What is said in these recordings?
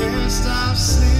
can't stop singing.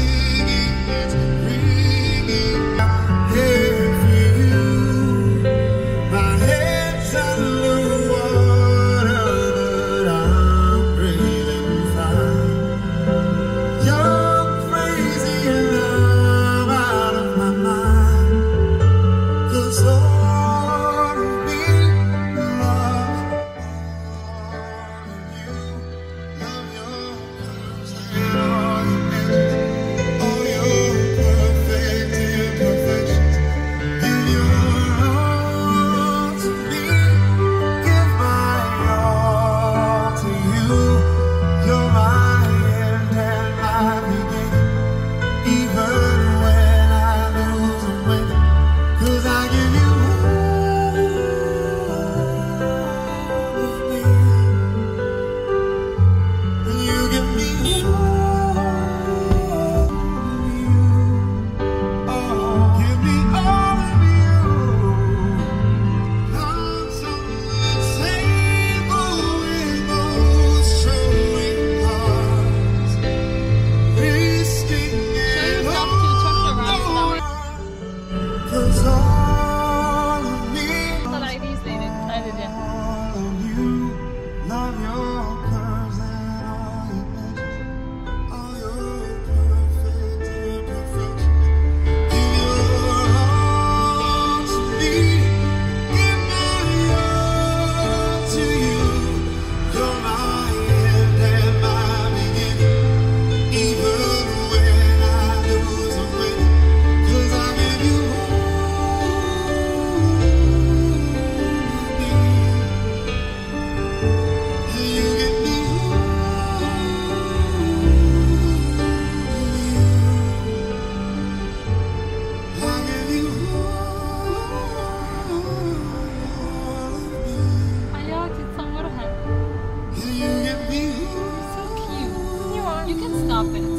you can stop it.